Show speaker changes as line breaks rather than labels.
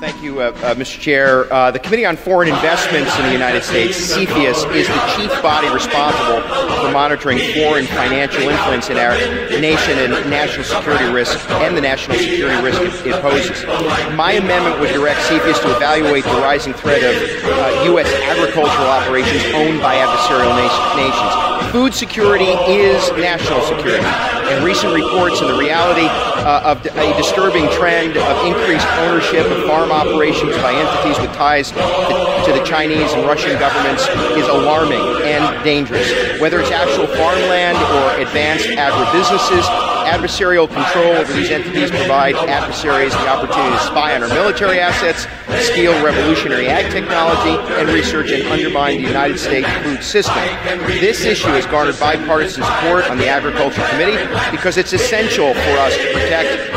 Thank you, uh, uh, Mr. Chair. Uh, the Committee on Foreign Investments in the United States, CFIUS, is the chief body responsible for monitoring foreign financial influence in our nation and national security risk and the national security risk it, poses. My amendment would direct CFIUS to evaluate the rising threat of U.S. Uh, agricultural operations owned by adversarial nations. Food security is national security, and recent reports and the reality uh, of a disturbing trend of increased ownership of farm operations by entities with ties to, to the Chinese and Russian governments is alarming and dangerous. Whether it's actual farmland or advanced agribusinesses, adversarial control over these entities provide adversaries the opportunity to spy on our military assets, steal revolutionary ag technology and research, and undermine the United States food system. This issue has garnered bipartisan support on the Agriculture Committee because it's essential for us to protect